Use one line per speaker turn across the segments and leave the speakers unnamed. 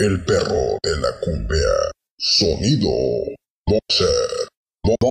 El perro de la cumbia. Sonido. Boxer. Bo bo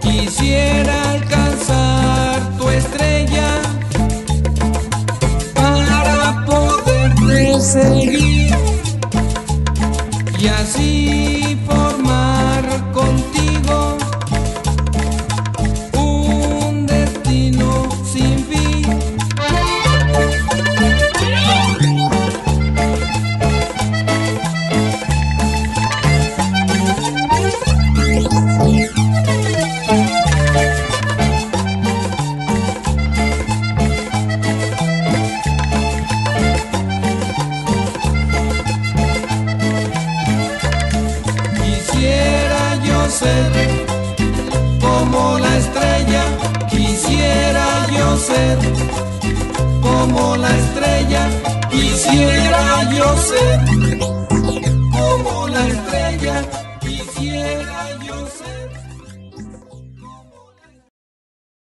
Quisiera alcanzar tu estrella para poderme seguir. como la estrella, quisiera yo ser, como la estrella, quisiera yo ser, como la estrella, quisiera yo ser.